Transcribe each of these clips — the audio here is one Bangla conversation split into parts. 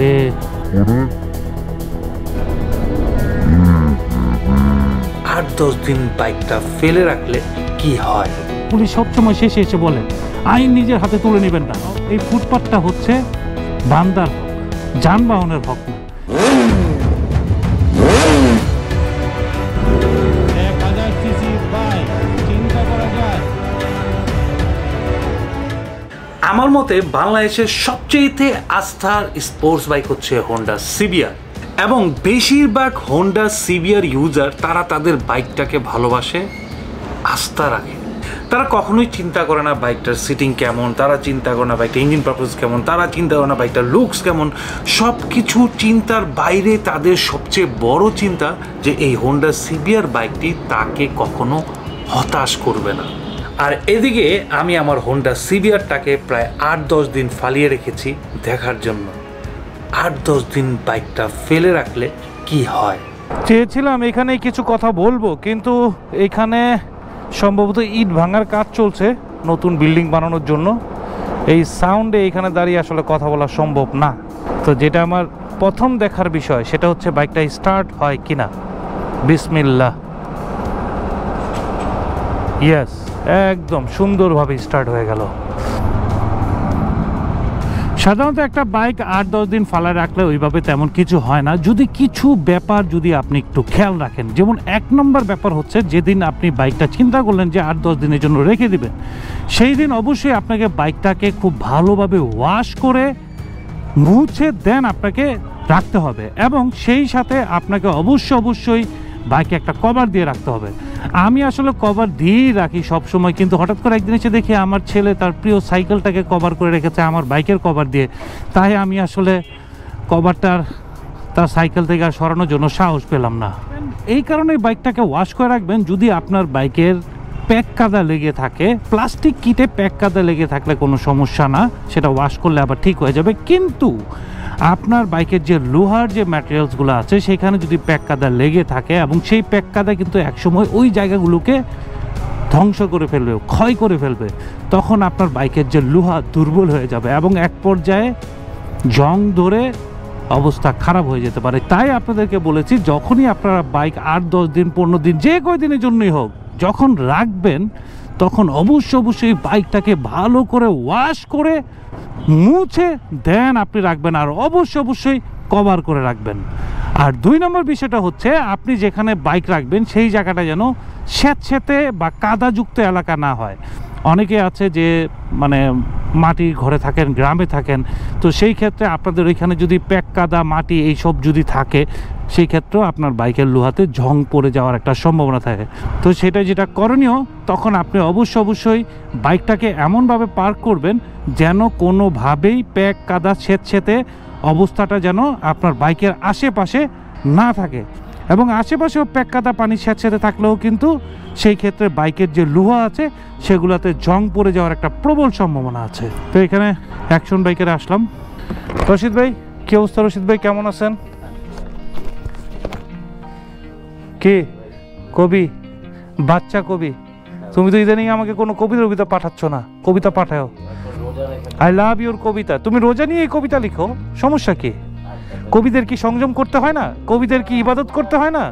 রে। আট দশ দিন বাইকটা ফেলে রাখলে কি হয়? পুলিশ সবসময় শেষে এসে বলে আইন নিজের হাতে তুলে নেবেন না। এই ফুটপাথটা হচ্ছে বান্দার হক যানবাহনের হক আমার মতে বাংলাদেশের সবচেয়েতে আস্থার স্পোর্টস বাইক হচ্ছে হোন্ডা সিবিআর এবং বেশিরভাগ হোন্ডা সিবিআর ইউজার তারা তাদের বাইকটাকে ভালোবাসে, আস্থা রাখে। তারা কখনোই চিন্তা করে না বাইকটার সিটিং কেমন, তারা চিন্তা করে না বাইকটা ইঞ্জিন পারপাস কেমন, তারা চিন্তা করে না বাইকটার লুকস কেমন। সব কিছু চিন্তার বাইরে তাদের সবচেয়ে বড় চিন্তা যে এই হোন্ডা সিবিআর বাইকটি তাকে কখনো হতাশ করবে না। আর এদিকে আমি আমার হোন্ডা সিবিআরটাকে প্রায় আট দশ দিন ফালিয়ে রেখেছি দেখার জন্য। আট দশ দিন বাইকটা ফেলে রাখলে কি হয়? চেয়েছিলাম এখানে কিছু কথা বলব, কিন্তু এখানে সম্ভবত ইট ভাঙার কাজ চলছে নতুন বিল্ডিং বানানোর জন্য। এই সাউন্ডে এখানে দাঁড়িয়ে আসলে কথা বলা সম্ভব না। তো যেটা আমার প্রথম দেখার বিষয়, সেটা হচ্ছে বাইকটা স্টার্ট হয় কিনা। বিসমিল্লাহ। ইয়েস একদম সুন্দরভাবে স্টার্ট হয়ে গেল। সাধারণত একটা বাইক আট দশ দিন ফালায় রাখলে ওইভাবে তেমন কিছু হয় না। যদি কিছু ব্যাপার যদি আপনি একটু খেয়াল রাখেন, যেমন এক নম্বর ব্যাপার হচ্ছে যেদিন আপনি বাইকটা চিন্তা করলেন যে আট দশ দিনের জন্য রেখে দিবেন, সেই দিন অবশ্যই আপনাকে বাইকটাকে খুব ভালোভাবে ওয়াশ করে মুছে দেন আপনাকে রাখতে হবে। এবং সেই সাথে আপনাকে অবশ্য অবশ্যই বাইকে একটা কভার দিয়ে রাখতে হবে। আমি আসলে কভার দিয়েই রাখি সব সময় কিন্তু হঠাৎ করে একদিন এসে দেখি আমার ছেলে তার প্রিয় সাইকেলটাকে কভার করে রেখেছে আমার বাইকের কভার দিয়ে। তাই আমি আসলে কভারটার তার সাইকেল থেকে আর সরানোর জন্য সাহস পেলাম না। এই কারণে বাইকটাকে ওয়াশ করে রাখবেন। যদি আপনার বাইকের প্যাক কাদা লেগে থাকে। প্লাস্টিক কিটে প্যাক কাদা লেগে থাকলে কোনো সমস্যা না। সেটা ওয়াশ করলে আবার ঠিক হয়ে যাবে। কিন্তু আপনার বাইকের যে লোহার যে ম্যাটেরিয়ালসগুলো আছে, সেখানে যদি প্যাক কাদা লেগে থাকে এবং সেই প্যাক কাদা কিন্তু একসময় ওই জায়গাগুলোকে ধ্বংস করে ফেলবে, ক্ষয় করে ফেলবে, তখন আপনার বাইকের যে লোহা দুর্বল হয়ে যাবে এবং এক পর্যায়ে জং ধরে অবস্থা খারাপ হয়ে যেতে পারে। তাই আপনাদেরকে বলেছি, যখনই আপনারা বাইক আট, দশ দিন, পনেরো দিন, যে কয়দিনের জন্যই হোক যখন রাখবেন, তখন অবশ্য অবশ্যই বাইকটাকে ভালো করে ওয়াশ করে মুছে দেন আপনি রাখবেন আর অবশ্য অবশ্যই কভার করে রাখবেন। আর দুই নম্বর বিষয়টা হচ্ছে, আপনি যেখানে বাইক রাখবেন, সেই জায়গাটা যেন স্যাঁতস্যাঁতে বা কাদাযুক্ত এলাকা না হয়। অনেকে আছে যে মানে মাটির ঘরে থাকেন, গ্রামে থাকেন, তো সেই ক্ষেত্রে আপনাদের ওইখানে যদি প্যাক কাদা, মাটি এইসব যদি থাকে, সেই ক্ষেত্রেও আপনার বাইকের লোহাতে ঝং পড়ে যাওয়ার একটা সম্ভাবনা থাকে। তো সেটা যেটা করণীয়, তখন আপনি অবশ্য অবশ্যই বাইকটাকে এমনভাবে পার্ক করবেন যেন কোনোভাবেই প্যাক কাদা ছেঁতে অবস্থাটা যেন আপনার বাইকের আশেপাশে না থাকে। এবং আশেপাশেও প্যাক কাদা পানি স্যাঁতস্যাঁতে থাকলেও কিন্তু সেই ক্ষেত্রে বাইকের যে লোহা আছে, সেগুলোতে জং পড়ে যাওয়ার একটা প্রবল সম্ভাবনা আছে। তো এখানে অ্যাকশন বাইকের আসলাম। রশিদ ভাই, কি অবস্থা রশিদ ভাই? কেমন আছেন? কে? কবি? বাচ্চা কবি? তুমি তো ইদানিং আমাকে কোনো কবিতা কবিতা পাঠাচ্ছ না। কবিতা পাঠাও। আই লাভ ইউর কবিতা। তুমি রোজা নিয়ে এই কবিতা লিখো। সমস্যা কি? কবিদের কি সংযম করতে হয় না? কবিদের কি ইবাদত করতে হয় না?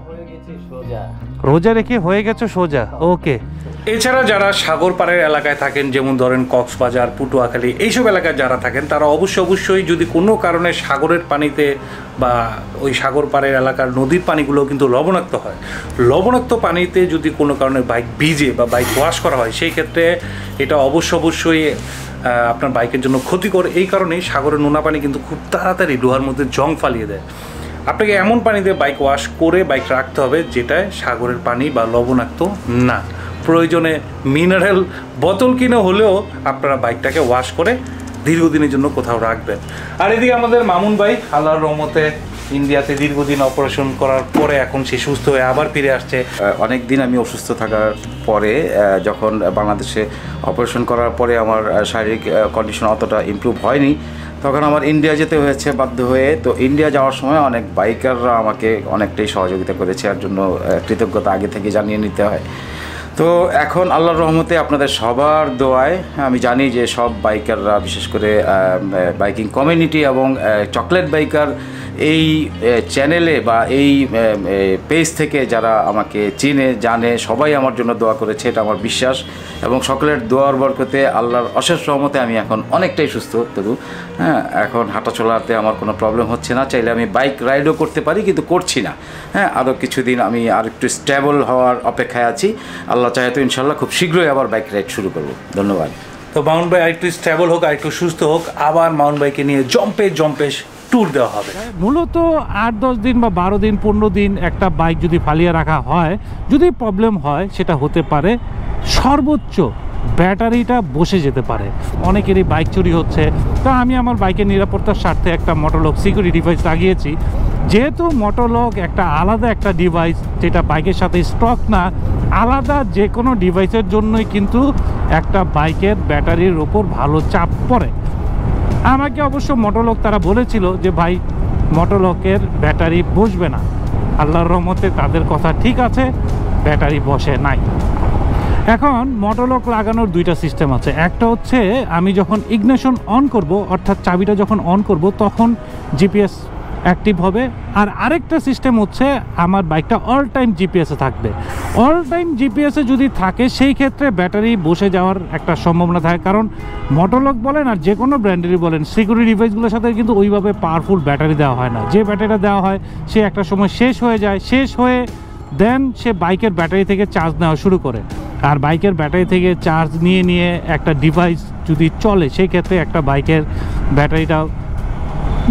রোজা রেখে হয়ে গেছে সোজা। ওকে। এছাড়া যারা সাগর পাড়ের এলাকায় থাকেন, যেমন ধরেন কক্সবাজার, পটুয়াখালী, এইসব এলাকায় যারা থাকেন, তারা অবশ্যই অবশ্যই যদি কোনো কারণে সাগরের পানিতে বা ওই সাগর পাড়ের এলাকার নদীর পানিগুলো কিন্তু লবণাক্ত হয়, লবণাক্ত পানিতে যদি কোনো কারণে বাইক ভিজে বা বাইক ওয়াশ করা হয়, সেই ক্ষেত্রে এটা অবশ্য অবশ্যই আপনার বাইকের জন্য ক্ষতিকর। এই কারণেই সাগরের নোনা পানি কিন্তু খুব তাড়াতাড়ি লোহার মধ্যে জং ফালিয়ে দেয়। আপনাকে এমন পানিতে বাইক ওয়াশ করে বাইক রাখতে হবে যেটায় সাগরের পানি বা লবণাক্ত না। প্রয়োজনে মিনারেল বোতল কিনে হলেও আপনারা বাইকটাকে ওয়াশ করে দীর্ঘদিনের জন্য কোথাও রাখবেন। আর এদিকে আমাদের মামুন ভাই, আল্লাহর রহমতে ইন্ডিয়াতে দীর্ঘদিন অপারেশন করার পরে এখন সে সুস্থ হয়ে আবার ফিরে আসছে। অনেক দিন আমি অসুস্থ থাকার পরে যখন বাংলাদেশে অপারেশন করার পরে আমার শারীরিক কন্ডিশন অতটা ইমপ্রুভ হয়নি, তখন আমার ইন্ডিয়া যেতে হয়েছে, বাধ্য হয়ে। তো ইন্ডিয়া যাওয়ার সময় অনেক বাইকাররা আমাকে অনেকটাই সহযোগিতা করেছে, এর জন্য কৃতজ্ঞতা আগে থেকে জানিয়ে নিতে হয়। তো এখন আল্লাহর রহমতে আপনাদের সবার দোয়ায়, আমি জানি যে সব বাইকাররা বিশেষ করে বাইকিং কমিউনিটি এবং চকলেট বাইকার এই চ্যানেলে বা এই পেজ থেকে যারা আমাকে চিনে, জানে, সবাই আমার জন্য দোয়া করেছে, এটা আমার বিশ্বাস। এবং সকলের দোয়ার বরকতে আল্লাহর অশেষ রহমতে আমি এখন অনেকটাই সুস্থ, তবু হ্যাঁ এখন হাঁটা চলাতে আমার কোনো প্রবলেম হচ্ছে না। চাইলে আমি বাইক রাইডও করতে পারি, কিন্তু করছি না। হ্যাঁ আরও কিছুদিন আমি আর একটু স্টেবল হওয়ার অপেক্ষায় আছি। আল্লাহ চাহে তো ইনশাল্লাহ খুব শীঘ্রই আবার বাইক রাইড শুরু করব। ধন্যবাদ। তো মাউন্ট ভাই, আরেকটু স্টেবল হোক, আরেকটু সুস্থ হোক, আবার মাউন্ট ভাইকে নিয়ে জম্পে জম্পে ট্যুর দেওয়া হবে। মূলত আট, দশ দিন বা বারো দিন, পনেরো দিন একটা বাইক যদি ফালিয়ে রাখা হয়, যদি প্রবলেম হয়, সেটা হতে পারে সর্বোচ্চ ব্যাটারিটা বসে যেতে পারে। অনেকেরই বাইক চুরি হচ্ছে। তা আমি আমার বাইকের নিরাপত্তার স্বার্থে একটা মোটরলক সিকিউরিটি ডিভাইস লাগিয়েছি। যেহেতু মোটরলক একটা আলাদা একটা ডিভাইস যেটা বাইকের সাথে স্টক না, আলাদা যে কোনো ডিভাইসের জন্যই কিন্তু একটা বাইকের ব্যাটারির ওপর ভালো চাপ পড়ে। আমাকে অবশ্য মোটরলক তারা বলেছিল যে, ভাই, মোটরলকের ব্যাটারি বসবে না। আল্লাহর রহমতে তাদের কথা ঠিক আছে, ব্যাটারি বসে নাই। এখন মোটরলক লাগানোর দুইটা সিস্টেম আছে। একটা হচ্ছে, আমি যখন ইগনেশন অন করব, অর্থাৎ চাবিটা যখন অন করব, তখন জিপিএস অ্যাক্টিভ হবে। আর আরেকটা সিস্টেম হচ্ছে আমার বাইকটা অল টাইম জিপিএসে থাকবে। অল টাইম জিপিএসে যদি থাকে, সেই ক্ষেত্রে ব্যাটারি বসে যাওয়ার একটা সম্ভাবনা থাকে। কারণ মোটরলক বলেন আর যে কোনো ব্র্যান্ডেরই বলেন সিকিউরিটি ডিভাইসগুলোর সাথে কিন্তু ওইভাবে পাওয়ারফুল ব্যাটারি দেওয়া হয় না। যে ব্যাটারিটা দেওয়া হয়, সে একটা সময় শেষ হয়ে যায়। শেষ হয়ে দেন সে বাইকের ব্যাটারি থেকে চার্জ নেওয়া শুরু করে। আর বাইকের ব্যাটারি থেকে চার্জ নিয়ে নিয়ে একটা ডিভাইস যদি চলে, সেই ক্ষেত্রে একটা বাইকের ব্যাটারিটা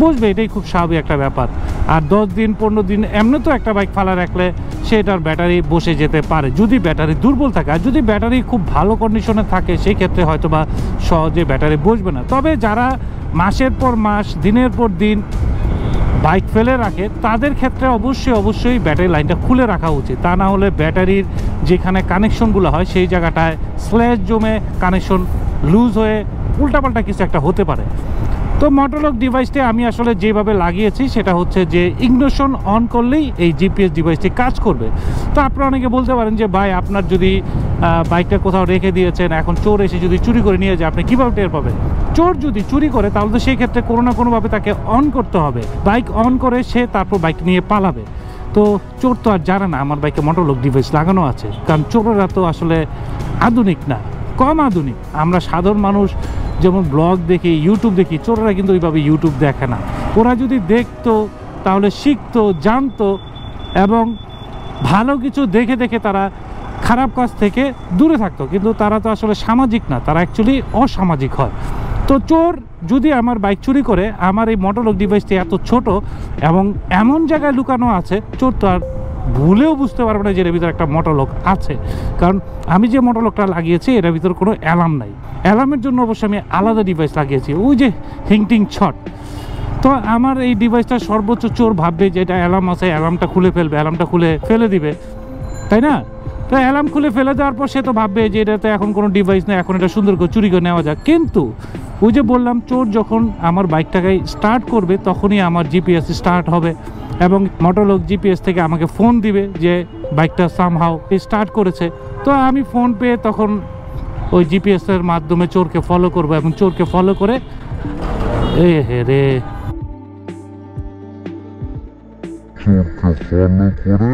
বুঝবে, এটাই খুব স্বাভাবিক একটা ব্যাপার। আর দশ দিন, পনেরো দিন, এমনি তো একটা বাইক ফালা রাখলে সেটার ব্যাটারি বসে যেতে পারে। যদি ব্যাটারি দুর্বল থাকে, আর যদি ব্যাটারি খুব ভালো কন্ডিশনে থাকে, সেই ক্ষেত্রে হয়তো বা সহজে ব্যাটারি বসবে না। তবে যারা মাসের পর মাস, দিনের পর দিন বাইক ফেলে রাখে, তাদের ক্ষেত্রে অবশ্যই অবশ্যই ব্যাটারি লাইনটা খুলে রাখা উচিত। তা না হলে ব্যাটারির যেখানে কানেকশনগুলো হয়, সেই জায়গাটায় স্ল্যাশ জমে কানেকশন লুজ হয়ে উল্টাপাল্টা কিছু একটা হতে পারে। তো মোটরলক ডিভাইসটি আমি আসলে যেভাবে লাগিয়েছি, সেটা হচ্ছে যে ইগনোশন অন করলেই এই জিপিএস ডিভাইসটি কাজ করবে। তো আপনারা অনেকে বলতে পারেন যে, ভাই, আপনার যদি বাইকটা কোথাও রেখে দিয়েছেন, এখন চোর এসে যদি চুরি করে নিয়ে যায়, আপনি কীভাবে টের পাবেন? চোর যদি চুরি করে, তাহলে তো সেই ক্ষেত্রে কোনো না কোনোভাবে তাকে অন করতে হবে। বাইক অন করে সে তারপর বাইক নিয়ে পালাবে। তো চোর তো আর জানে না, আমার বাইকে মোটরলক ডিভাইস লাগানো আছে। কারণ চোরেরা তো আসলে আধুনিক না, কম আধুনিক। আমরা সাধারণ মানুষ যেমন ব্লগ দেখি ইউটিউব দেখি, চোরেরা কিন্তু ওইভাবে ইউটিউব দেখে না। ওরা যদি দেখতো, তাহলে শিখতো, জানতো এবং ভালো কিছু দেখে দেখে তারা খারাপ কাজ থেকে দূরে থাকতো। কিন্তু তারা তো আসলে সামাজিক না, তারা অ্যাকচুয়ালি অসামাজিক হয়। তো চোর যদি আমার বাইক চুরি করে, আমার এই মোটরলক ডিভাইসটি এত ছোট এবং এমন জায়গায় লুকানো আছে, চোর তো আর ভুলেও বুঝতে পারবে না যে এর ভিতরে একটা মোটরলক আছে। কারণ আমি যে মোটরলকটা লাগিয়েছি এটার ভিতরে কোনো অ্যালার্ম নাই। অ্যালার্মের জন্য অবশ্যই আমি আলাদা ডিভাইস লাগিয়েছি। ওই যে হিংটিং ছট তো আমার এই ডিভাইসটা সর্বোচ্চ চোর ভাববে যে এটা অ্যালার্ম আছে, অ্যালার্মটা খুলে ফেলবে, অ্যালার্মটা খুলে ফেলে দিবে। তাই না? তো অ্যালার্ম খুলে ফেলে দেওয়ার পর সে তো ভাববে যে এটাতে এখন কোনো ডিভাইস নেই, এখন এটা সুন্দর করে চুরি করে নেওয়া যাক। কিন্তু ওই যে বললাম, চোর যখন আমার বাইকটাকে স্টার্ট করবে, তখনই আমার জিপিএস স্টার্ট হবে। এবং মোটরলক জিপিএস থেকে আমাকে ফোন দিবে যে বাইকটা সামহাও স্টার্ট করেছে। তো আমি ফোন পেয়ে তখন ওই জিপিএসের মাধ্যমে চোরকে ফলো করব এবং চোরকে ফলো করে এ হে রে। চোরকে ফলো করে?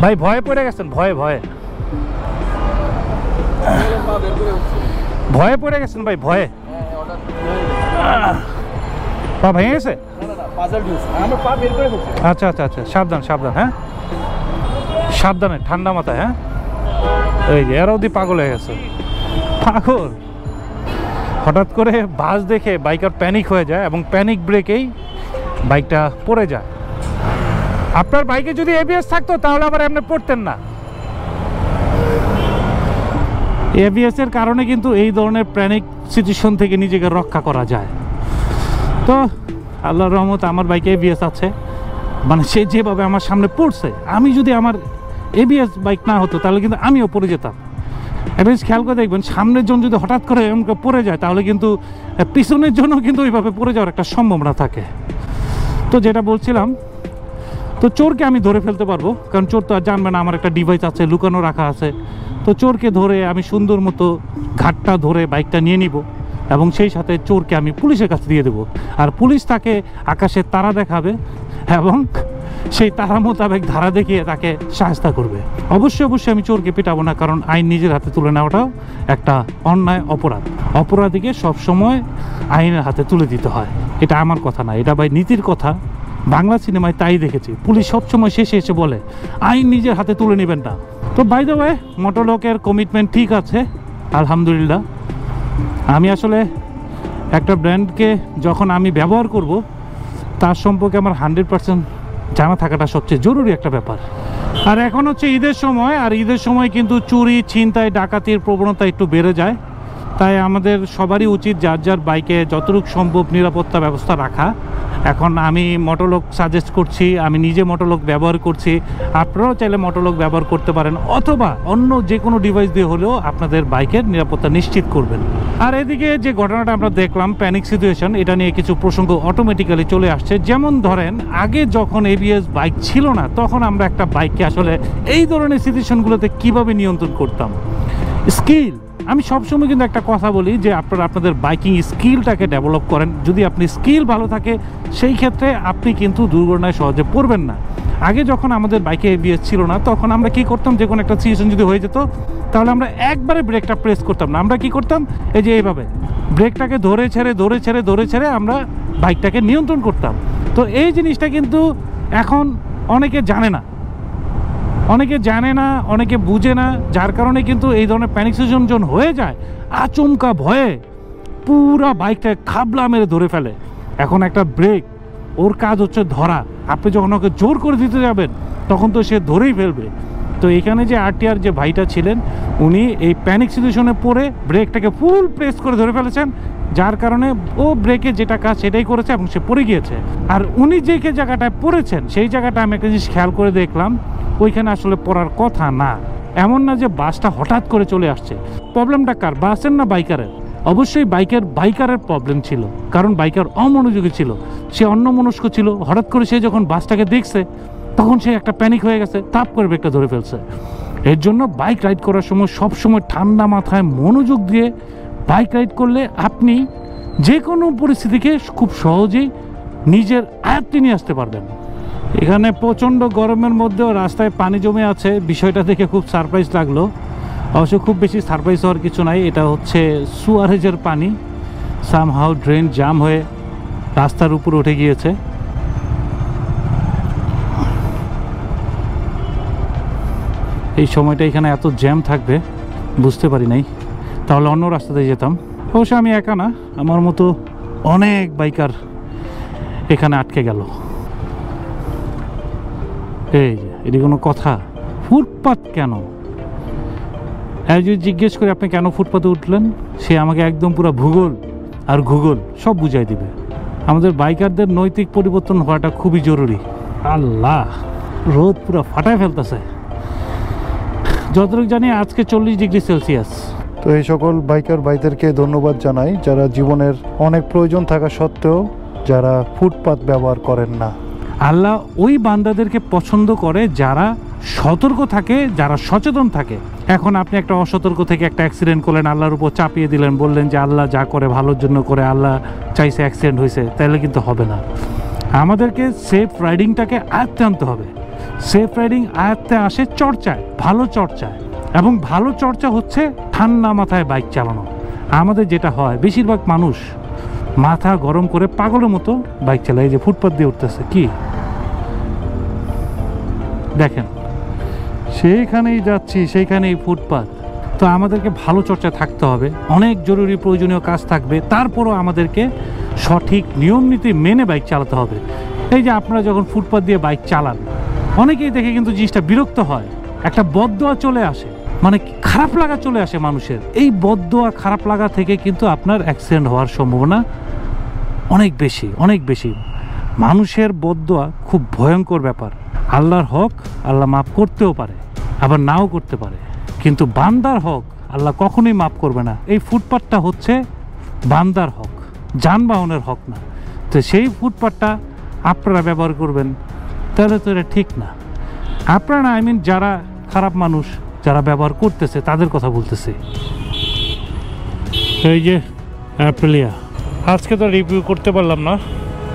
ভাই ভয়ে পড়ে গেছেন ভয়ে ভয়ে। ভয়ে পড়ে গেছেন ভাই, ভয়ে? পা ভেঙে গেছে? আচ্ছা আচ্ছা আচ্ছা সাবধান সাবধান হ্যাঁ? সাবধানে, ঠান্ডা মাথায় হ্যাঁ? এই যে এর অবধি পাগল হয়ে গেছে। পাগল। হঠাৎ করে বাস দেখে বাইকার প্যানিক হয়ে যায় এবং প্যানিক ব্রেকেই বাইকটা পড়ে যায়। আপনার বাইকে যদি এবিএস থাকতো, তাহলে আবার আপনি পড়তেন না। এবিএস এর কারণে কিন্তু এই ধরনের প্যানিক সিচুয়েশন থেকে নিজেকে রক্ষা করা যায়। তো, আল্লাহর রহমত আমার বাইকে এবিএস আছে। মানে সে যেভাবে আমার সামনে পড়ছে, আমি যদি আমার এবিএস বাইক না হতো, তাহলে কিন্তু আমিও পড়ে যেতাম। জিনিস খেয়াল করে দেখবেন, সামনের জন যদি হঠাৎ করে করে পড়ে যায়, তাহলে কিন্তু পিছনের জন্য কিন্তু ওইভাবে পড়ে যাওয়ার একটা সম্ভাবনা থাকে। তো যেটা বলছিলাম, তো চোরকে আমি ধরে ফেলতে পারব, কারণ চোর তো আর জানবে না, আমার একটা ডিভাইস আছে, লুকানো রাখা আছে। তো চোরকে ধরে আমি সুন্দর মতো ঘাটটা ধরে বাইকটা নিয়ে নিব এবং সেই সাথে চোরকে আমি পুলিশের কাছে দিয়ে দেবো। আর পুলিশ তাকে আকাশে তারা দেখাবে এবং সেই তারা মোতাবেক ধারা দেখিয়ে তাকে সাহায্য করবে। অবশ্যই অবশ্যই আমি চোরকে পেটাবো না, কারণ আইন নিজের হাতে তুলে নেওয়াটাও একটা অন্যায় অপরাধ। অপরাধীকে সবসময় আইনের হাতে তুলে দিতে হয়। এটা আমার কথা না, এটা ভাই নীতির কথা। বাংলা সিনেমায় তাই দেখেছি। পুলিশ সবসময় শেষে এসে বলে, আইন নিজের হাতে তুলে নেবেন না। তো বাই দ্য ওয়ে মোটরলোকের কমিটমেন্ট ঠিক আছে, আলহামদুলিল্লাহ। আমি আসলে একটা ব্র্যান্ডকে যখন আমি ব্যবহার করব, তার সম্পর্কে আমার হান্ড্রেড পার্সেন্ট জানা থাকাটা সবচেয়ে জরুরি একটা ব্যাপার। আর এখন হচ্ছে ঈদের সময়, আর ঈদের সময় কিন্তু চুরি, ছিনতাই, ডাকাতির প্রবণতা একটু বেড়ে যায়। তাই আমাদের সবারই উচিত যার যার বাইকে যতটুকু সম্ভব নিরাপত্তা ব্যবস্থা রাখা। এখন আমি মোটরলোক সাজেস্ট করছি, আমি নিজে মোটরলোক ব্যবহার করছি। আপনারাও চাইলে মোটরলোক ব্যবহার করতে পারেন অথবা অন্য যে কোনো ডিভাইস দিয়ে হলেও আপনাদের বাইকের নিরাপত্তা নিশ্চিত করবেন। আর এদিকে যে ঘটনাটা আমরা দেখলাম প্যানিক সিচুয়েশন এটা নিয়ে কিছু প্রসঙ্গ অটোমেটিক্যালি চলে আসছে। যেমন ধরেন, আগে যখন এবিএস বাইক ছিল না, তখন আমরা একটা বাইককে আসলে এই ধরনের সিচুয়েশনগুলোতে কীভাবে নিয়ন্ত্রণ করতাম? স্কিল আমি সবসময় কিন্তু একটা কথা বলি যে আপনারা আপনাদের বাইকিং স্কিলটাকে ডেভেলপ করেন। যদি আপনি স্কিল ভালো থাকে, সেই ক্ষেত্রে আপনি কিন্তু দুর্ঘটনায় সহজে পড়বেন না। আগে যখন আমাদের বাইকে এবিএস ছিল না, তখন আমরা কি করতাম? যে কোনো একটা সিচুয়েশন যদি হয়ে যেত, তাহলে আমরা একবারে ব্রেকটা প্রেস করতাম না। আমরা কি করতাম? এই যে এইভাবে। ব্রেকটাকে ধরে ছেড়ে ধরে ছেড়ে ধরে ছেড়ে আমরা বাইকটাকে নিয়ন্ত্রণ করতাম। তো এই জিনিসটা কিন্তু এখন অনেকে জানে না। অনেকে জানে না, অনেকে বুঝে না, যার কারণে কিন্তু এই ধরনের প্যানিক সিচুয়েশন হয়ে যায়, আচমকা ভয়ে পুরা বাইকটা খাবলা মেরে ধরে ফেলে। এখন একটা ব্রেক ওর কাজ হচ্ছে ধরা। আপনি যখন ওকে জোর করে দিতে যাবেন, তখন তো সে ধরেই ফেলবে। তো এখানে যে আরটিআর যে ভাইটা ছিলেন, উনি এই প্যানিক সিচুয়েশনে পড়ে ব্রেকটাকে ফুল প্রেস করে ধরে ফেলেছেন। যার কারণে ও ব্রেকে যেটা কাজ সেটাই করেছে এবং সে পড়ে গিয়েছে। আর উনি যে জায়গাটায় পড়েছেন, সেই জায়গাটা আমি একটা জিনিস খেয়াল করে দেখলাম, ওইখানে আসলে পড়ার কথা না। এমন না যে বাসটা হঠাৎ করে চলে আসছে। প্রবলেমটা কার, বাসের না বাইকারের অবশ্যই বাইকের বাইকারের প্রবলেম ছিল। কারণ বাইকার অমনোযোগী ছিল। সে অন্যমনস্ক ছিল। হঠাৎ করে সে যখন বাসটাকে দেখছে, তখন সে একটা প্যানিক হয়ে গেছে, তাপ করে ব্রেকটা ধরে ফেলছে। এর জন্য বাইক রাইড করার সময় সবসময় ঠান্ডা মাথায় মনোযোগ দিয়ে বাইক রাইড করলে আপনি যে কোনো পরিস্থিতিকে খুব সহজেই নিজের আয়ত্তে নিয়ে আসতে পারবেন। এখানে প্রচণ্ড গরমের মধ্যেও রাস্তায় পানি জমে আছে। বিষয়টা দেখে খুব সারপ্রাইজ লাগল। অবশ্য খুব বেশি সারপ্রাইজ হওয়ার কিছু নাই। এটা হচ্ছে সুয়ারেজের পানি। সামহাউ ড্রেন জাম হয়ে রাস্তার উপর উঠে গিয়েছে। এই সময়টা এখানে এত জ্যাম থাকবে, বুঝতে পারি নাই। তাহলে অন্য রাস্তাতে যেতাম। অবশ্য আমি একা না, আমার মতো অনেক বাইকার এখানে আটকে গেল। এই যে, এটি কোনো কথা। ফুটপাত কেন? আর যদি জিজ্ঞেস করি, আপনি কেন ফুটপাতে উঠলেন? সে আমাকে একদম পুরো ভূগোল আর ভূগোল সব বুঝাই দিবে। আমাদের বাইকারদের নৈতিক পরিবর্তন হওয়াটা খুবই জরুরি। আল্লাহ, রোদ পুরো ফাটায় ফেলতেছে। যতটুকু জানি, আজকে চল্লিশ ডিগ্রি সেলসিয়াস। তো এই সকল বাইকার ভাইদেরকে ধন্যবাদ জানাই, যারা জীবনের অনেক প্রয়োজন থাকা সত্ত্বেও যারা ফুটপাত ব্যবহার করেন না। আল্লাহ ওই বান্দাদেরকে পছন্দ করে যারা সতর্ক থাকে, যারা সচেতন থাকে। এখন আপনি একটা অসতর্ক থেকে একটা অ্যাক্সিডেন্ট করলেন, আল্লাহর উপর চাপিয়ে দিলেন, বললেন যে আল্লাহ যা করে ভালোর জন্য করে, আল্লাহ চাইছে অ্যাক্সিডেন্ট হয়েছে তাহলে কিন্তু হবে না। আমাদেরকে সেফ রাইডিংটাকে আয়ত্তে আনতে হবে। সেফ রাইডিং আয়ত্তে আসে চর্চায়, ভালো চর্চায়। এবং ভালো চর্চা হচ্ছে ঠান্ডা মাথায় বাইক চালানো। আমাদের যেটা হয়, বেশিরভাগ মানুষ মাথা গরম করে পাগলের মতো বাইক চালায় যে ফুটপাথ দিয়ে উঠতেছে। কি? দেখেন, সেইখানেই যাচ্ছি, সেইখানেই ফুটপাত। তো আমাদেরকে ভালো চর্চা থাকতে হবে, অনেক জরুরি প্রয়োজনীয় কাজ থাকবে, তারপরও আমাদেরকে সঠিক নিয়ম নীতি মেনে বাইক চালাতে হবে। এই যে আপনারা যখন ফুটপাত দিয়ে বাইক চালান, অনেকেই দেখে কিন্তু জিনিসটা বিরক্ত হয়, একটা বদদোয়া চলে আসে। মানে খারাপ লাগা চলে আসে মানুষের। এই বদদোয়া খারাপ লাগা থেকে কিন্তু আপনার অ্যাক্সিডেন্ট হওয়ার সম্ভাবনা অনেক বেশি অনেক বেশি। মানুষের বদদোয়া খুব ভয়ঙ্কর ব্যাপার। আল্লাহর হক আল্লাহ মাফ করতেও পারে, আবার নাও করতে পারে। কিন্তু বান্দার হক আল্লাহ কখনোই মাফ করবে না। এই ফুটপাথটা হচ্ছে বান্দার হক, যানবাহনের হক না। তো সেই ফুটপাথটা আপনারা ব্যবহার করবেন, তাহলে তো এটা ঠিক না। আপনারা আই মিন যারা খারাপ মানুষ যারা ব্যবহার করতেছে, তাদের কথা বলতেছে। এই যে, অ্যাপ্রিলিয়া। আজকে তো রিভিউ করতে পারলাম না,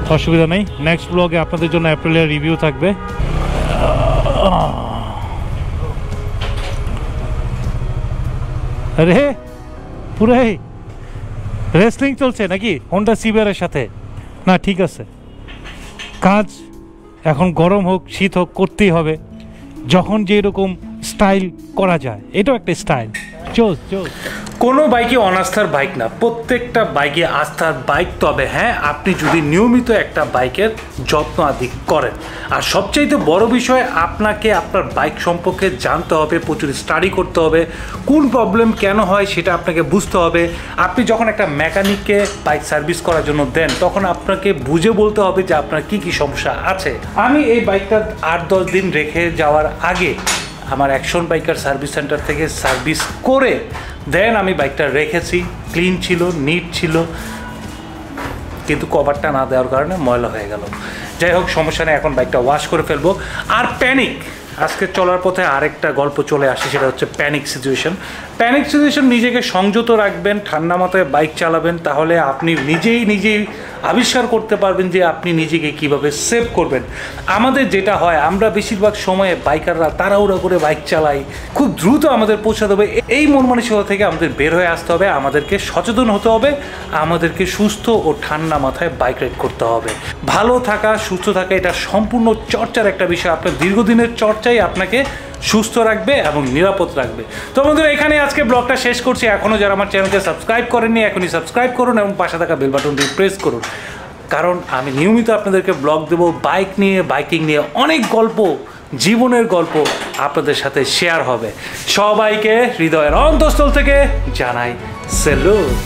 অসুবিধা নেই। নেক্সট ব্লগে আপনাদের জন্য অ্যাপ্রিলিয়া রিভিউ থাকবে। রে পুরাই রেসলিং চলছে নাকি? হোন্ডা সিবিআরের সাথে। না, ঠিক আছে। কাজ এখন গরম হোক, শীত হোক, করতেই হবে। যখন যেরকম স্টাইল করা যায়। এটাও একটা স্টাইল। চোস চোস কোনো বাইকে অনাস্থার বাইক না, প্রত্যেকটা বাইকে আস্থার বাইক। তবে হ্যাঁ আপনি যদি নিয়মিত একটা বাইকের যত্ন আদি করেন। আর সবচাইতে বড় বিষয়, আপনাকে আপনার বাইক সম্পর্কে জানতে হবে, প্রচুর স্টাডি করতে হবে। কোন প্রবলেম কেন হয় সেটা আপনাকে বুঝতে হবে। আপনি যখন একটা মেকানিককে বাইক সার্ভিস করার জন্য দেন, তখন আপনাকে বুঝে বলতে হবে যে আপনার কি কি সমস্যা আছে। আমি এই বাইকটা আট দশ দিন রেখে যাওয়ার আগে আমার অ্যাকশন বাইকার সার্ভিস সেন্টার থেকে সার্ভিস করে দেন আমি বাইকটা রেখেছি। ক্লিন ছিল নিট ছিল, কিন্তু কভারটা না দেওয়ার কারণে ময়লা হয়ে গেল। যাই হোক, সমস্যা নেই, এখন বাইকটা ওয়াশ করে ফেলব। আর প্যানিক আজকে চলার পথে আরেকটা গল্প চলে আসে, সেটা হচ্ছে প্যানিক সিচুয়েশন প্যানিক সিচুয়েশন নিজেকে সংযত রাখবেন, ঠান্ডা মাথায় বাইক চালাবেন, তাহলে আপনি নিজেই নিজেই আবিষ্কার করতে পারবেন যে আপনি নিজেকে কীভাবে সেভ করবেন। আমাদের যেটা হয়, আমরা বেশিরভাগ সময়ে বাইকাররা তাড়াহুড়া করে বাইক চালাই, খুব দ্রুত আমাদের পৌঁছাতে হবে। এই মন মানসিকতা থেকে আমাদের বের হয়ে আসতে হবে, আমাদেরকে সচেতন হতে হবে, আমাদেরকে সুস্থ ও ঠান্ডা মাথায় বাইক রাইড করতে হবে। ভালো থাকা, সুস্থ থাকা, এটা সম্পূর্ণ চর্চার একটা বিষয়। আপনার দীর্ঘদিনের চর্চাই আপনাকে সুস্থ রাখবে এবং নিরাপদ রাখবে। তো বন্ধুরা, এখানে আজকে ব্লগটা শেষ করছি। এখনও যারা আমার চ্যানেলকে সাবস্ক্রাইব করেননি, এখনই সাবস্ক্রাইব করুন এবং পাশে থাকা বেল বাটনটি প্রেস করুন। কারণ আমি নিয়মিত আপনাদেরকে ব্লগ দেবো, বাইক নিয়ে, বাইকিং নিয়ে অনেক গল্প, জীবনের গল্প আপনাদের সাথে শেয়ার হবে। সবাইকে হৃদয়ের অন্তঃস্থল থেকে জানাই সেলুট